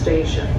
Station.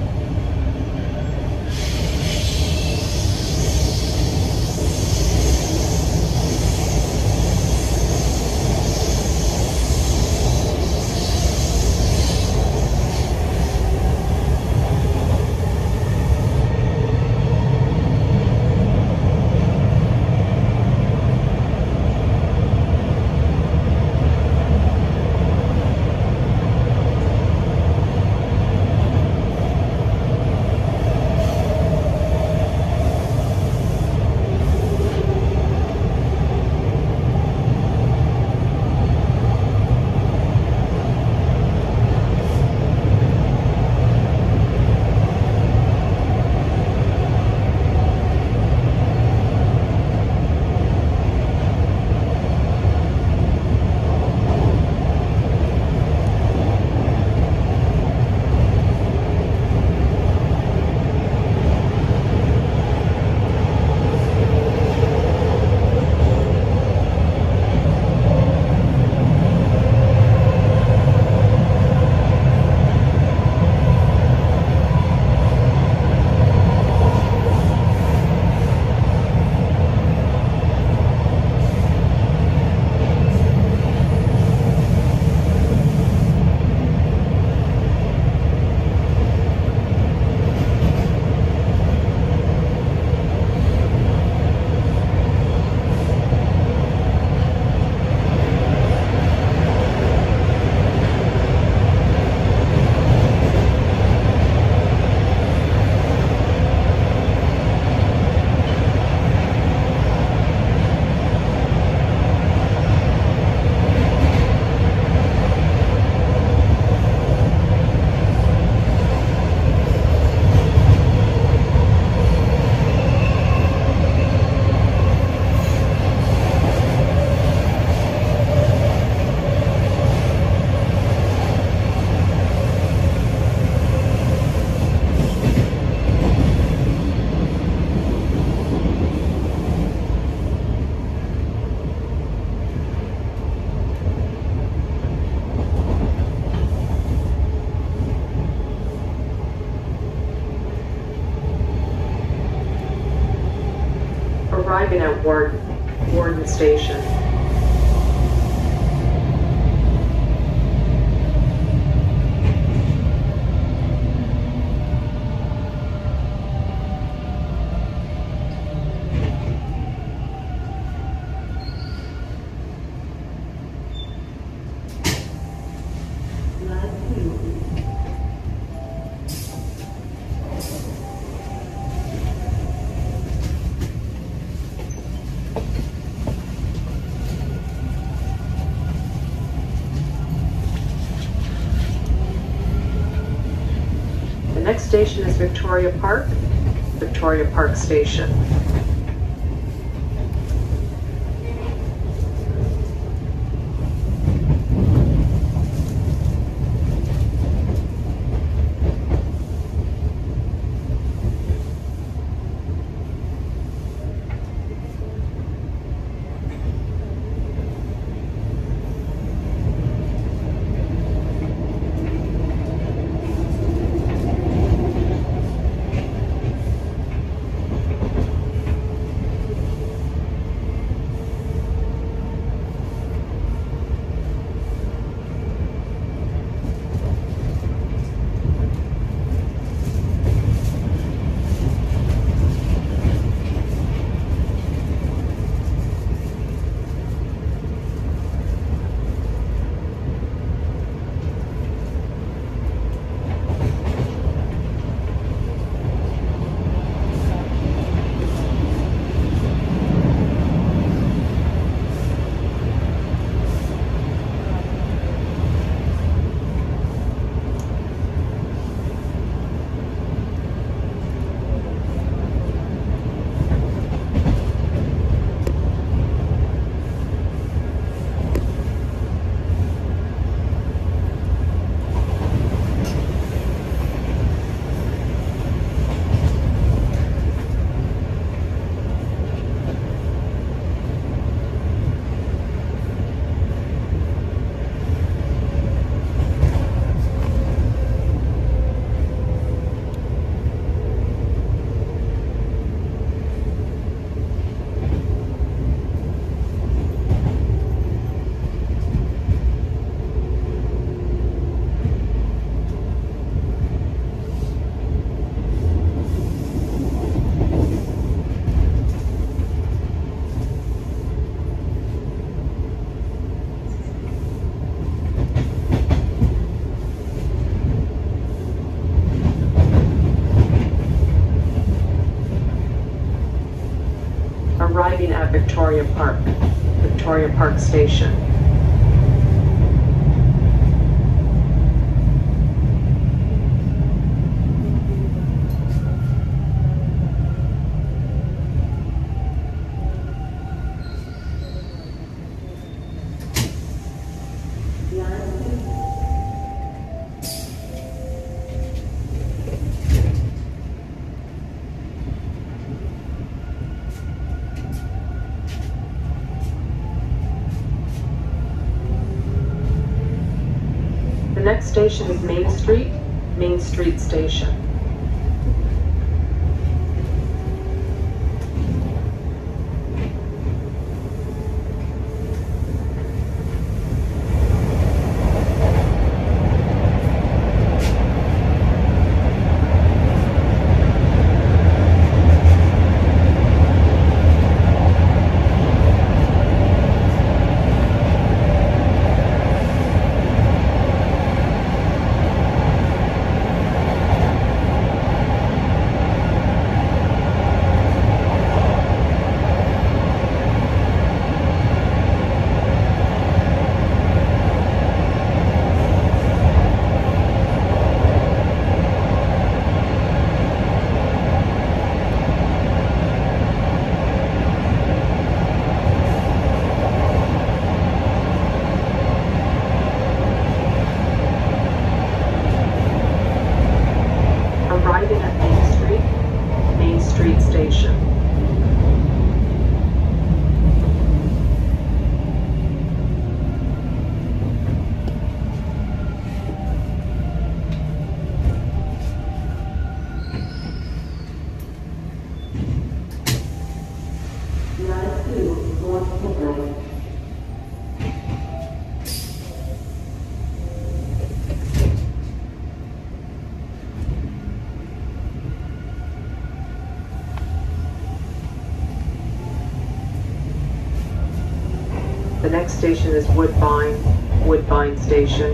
Station is Victoria Park, Victoria Park Station. Victoria Park, Victoria Park Station. The next station is Main Street, Main Street Station. Arriving at Main Street, Main Street Station. The next station is Woodbine, Woodbine Station.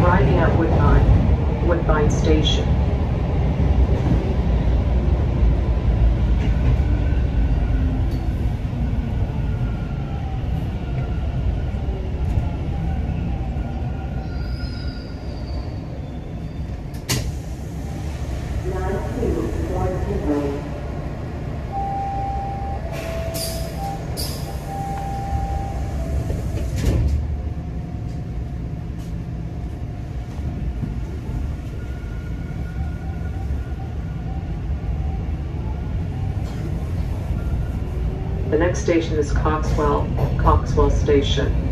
Arriving at Woodbine, Woodbine Station. The next station is Coxwell, Coxwell Station.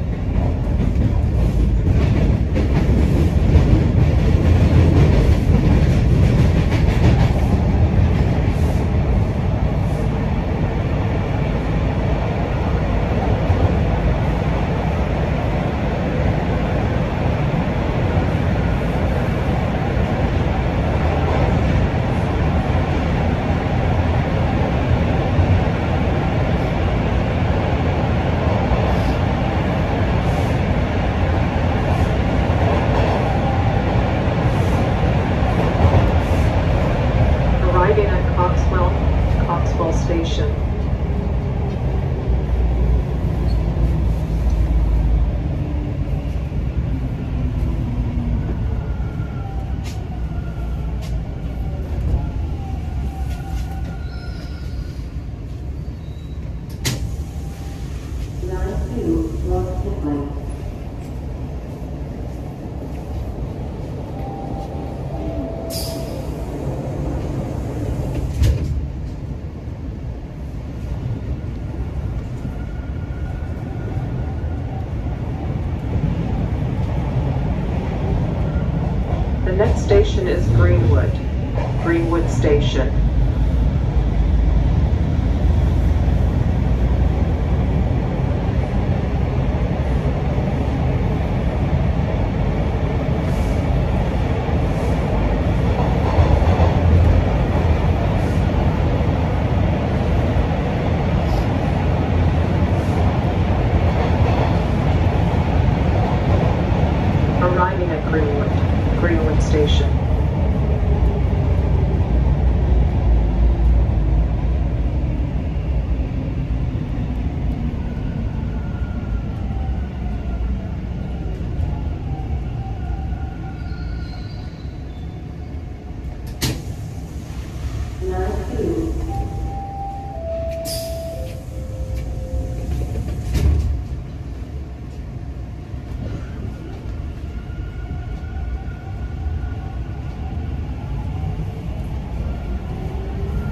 Greenwood, Greenwood Station. Arriving at Greenwood, Greenwood Station.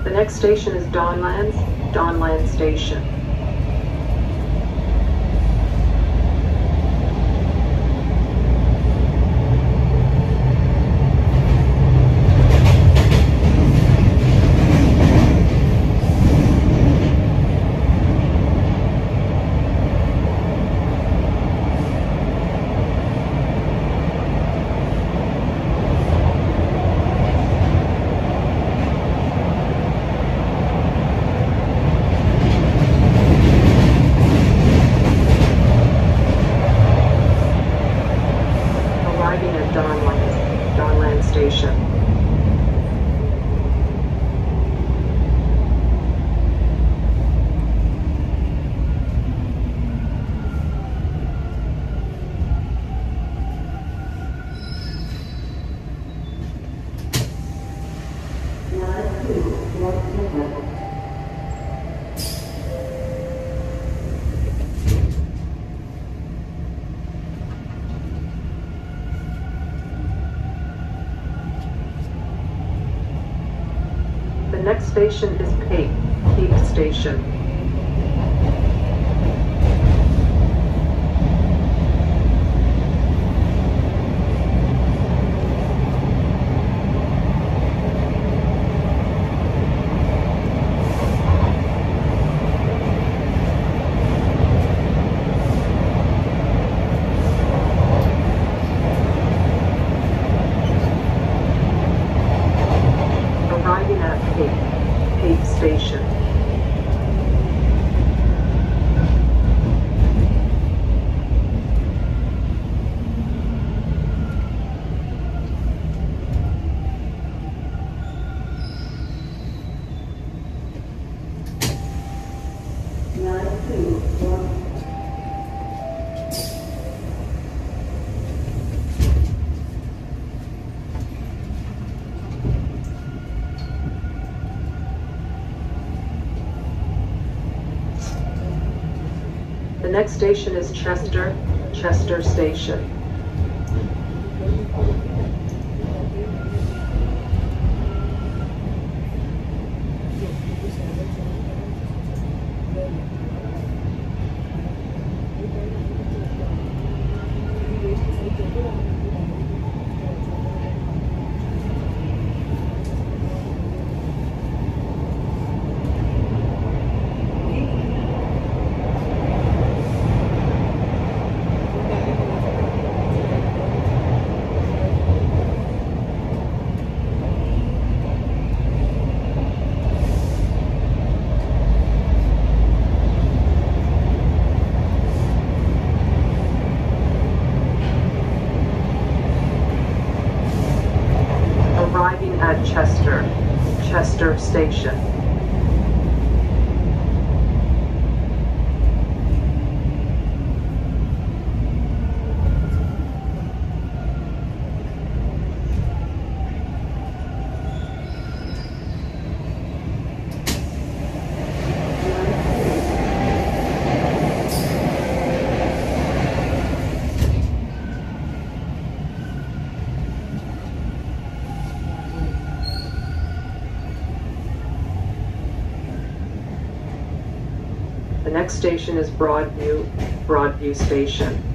The next station is Donlands, Donlands Station. Arriving at Donlands, Donlands Station. The next station is Pape, Pape Station. Arriving at Pape, Pape Station. The next station is Chester, Chester Station. Arriving at Chester, Chester Station. The next station is Broadview, Broadview Station.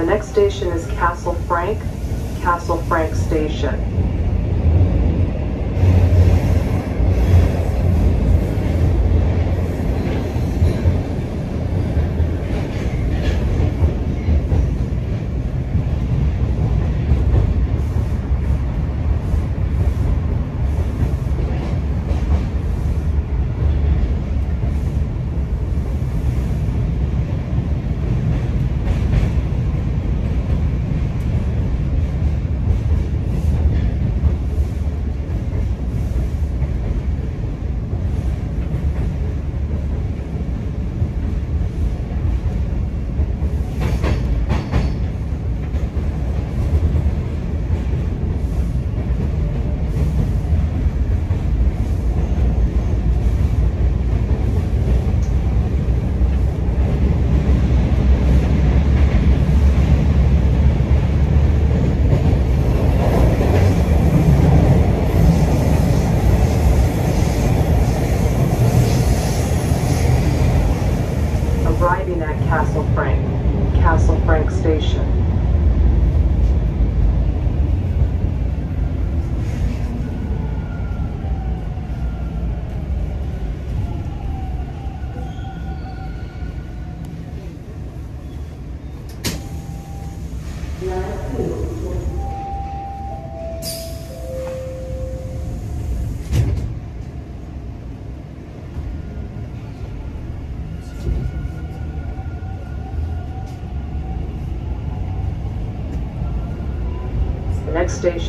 The next station is Castle Frank, Castle Frank Station.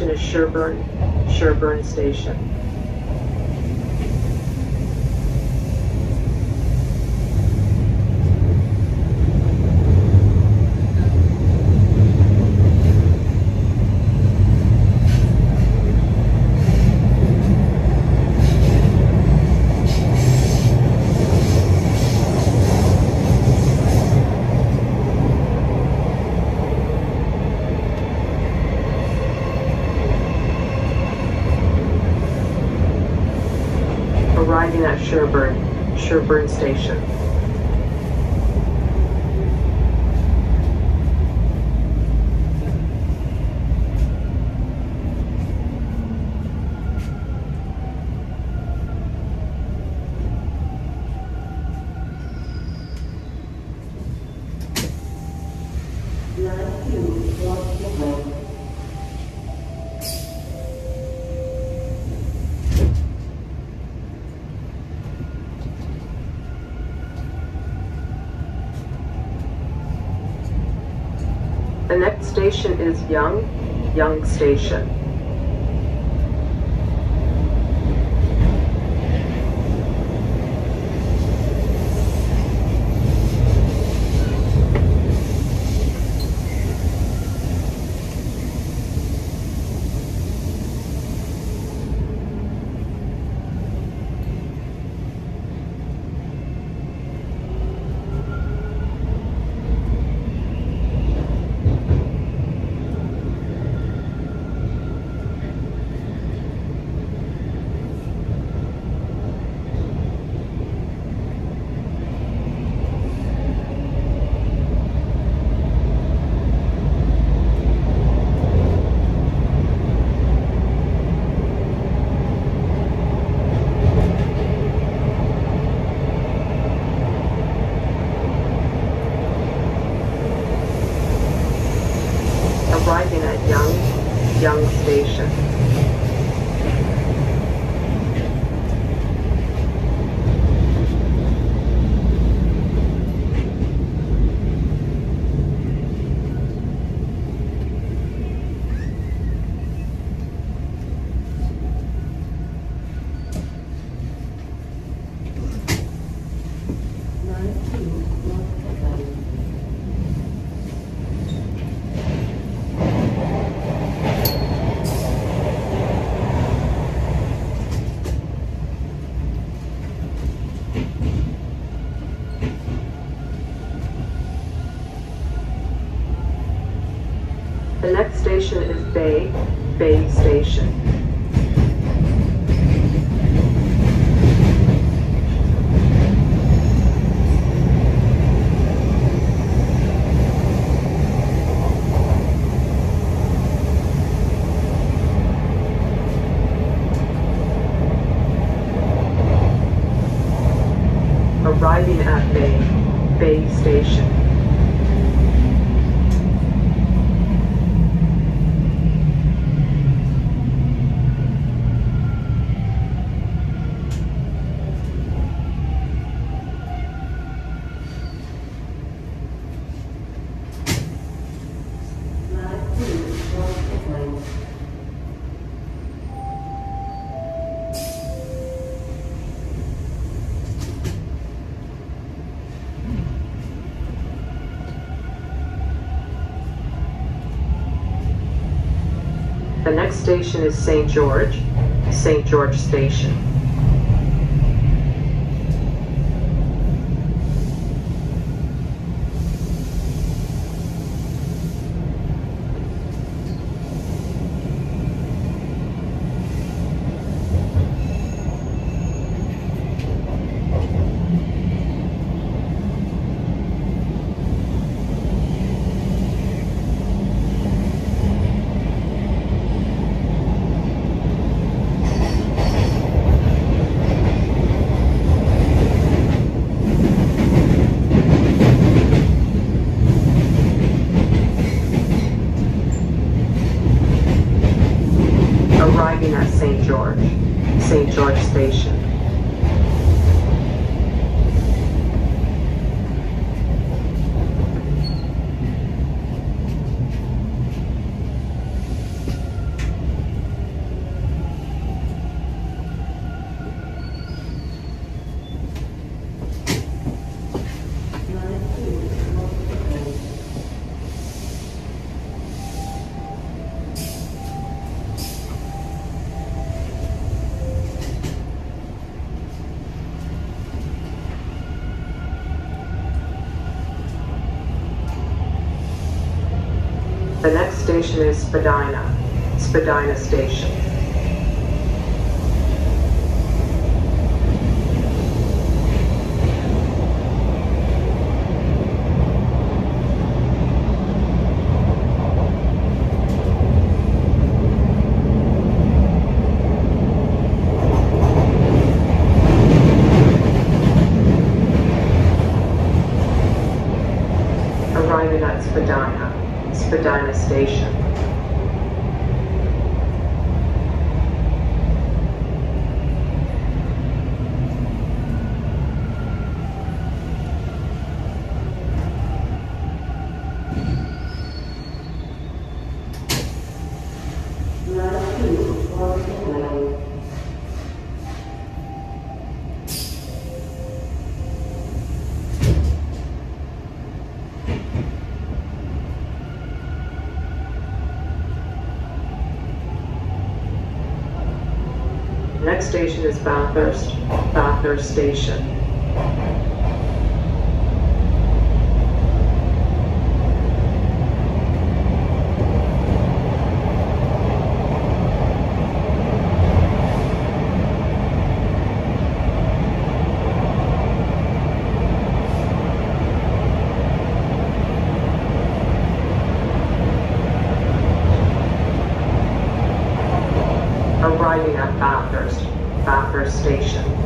Station is Sherbourne, Sherbourne Station. Sherbourne Station. The next station is Yonge, Yonge Station. Station station is St. George, St. George Station. At St. George, St. George Station. Spadina Station. Arriving at Spadina, Spadina Station. Next station is Bathurst, Bathurst Station. Arriving at Bathurst, Station.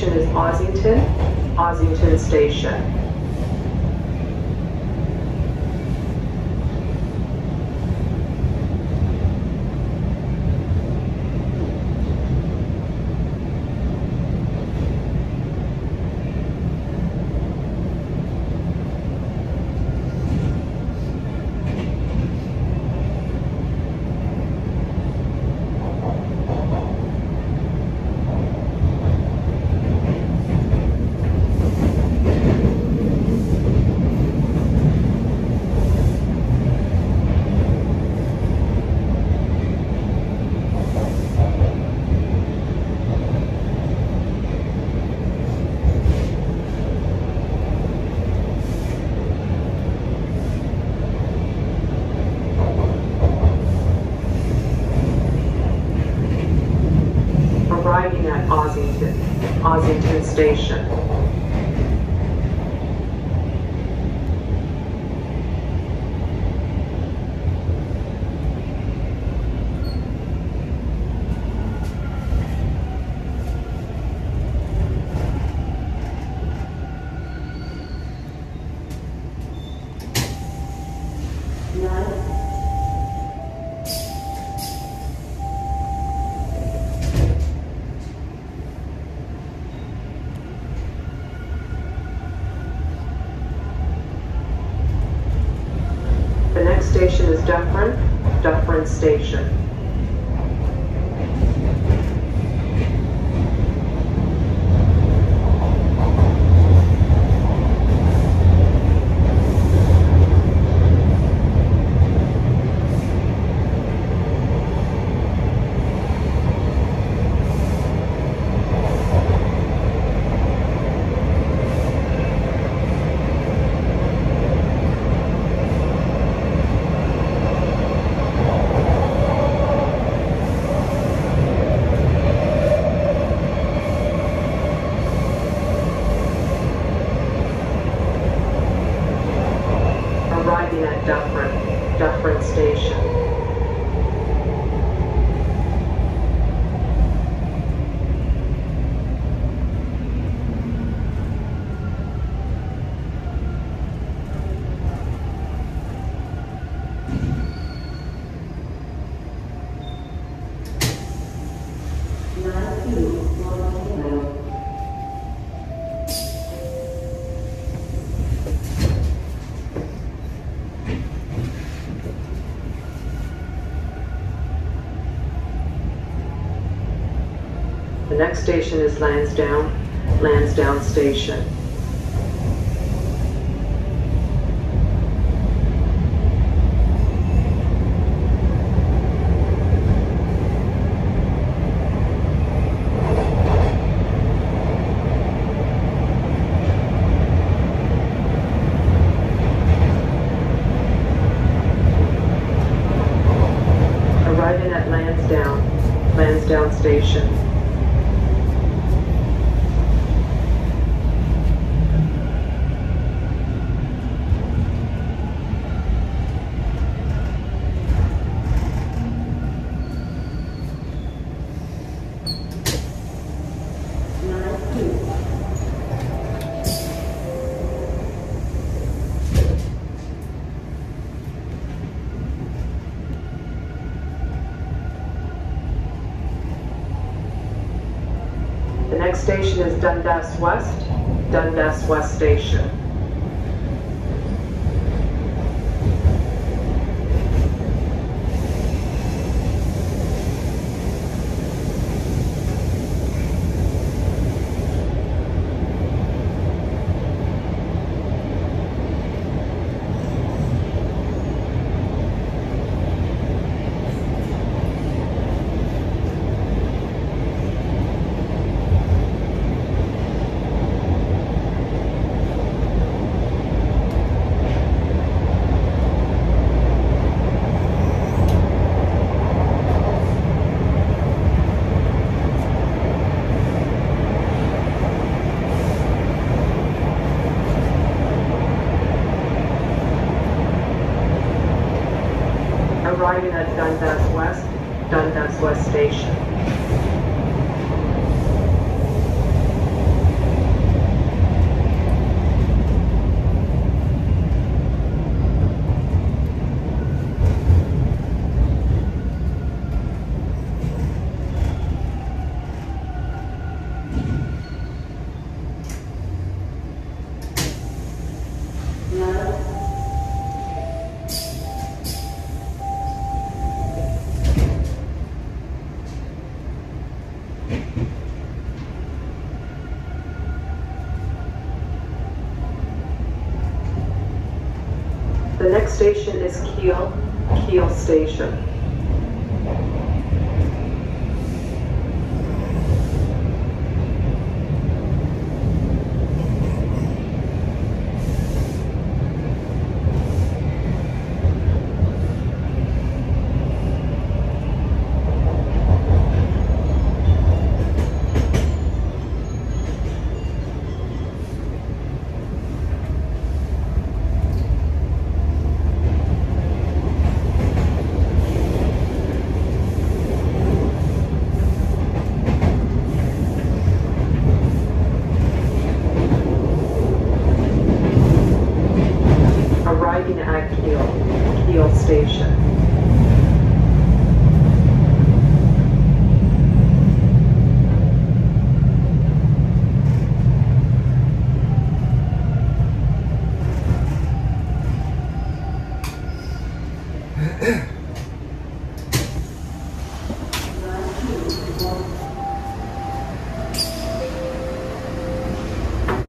Station is Ossington, Ossington Station. Arriving at Ossington, Ossington Station. The next station is Dufferin, Dufferin Station. Arriving at Dufferin, Dufferin Station. The next station is Lansdowne, Lansdowne Station. Arriving at Lansdowne, Lansdowne Station. The next station is Dundas West, Dundas West Station.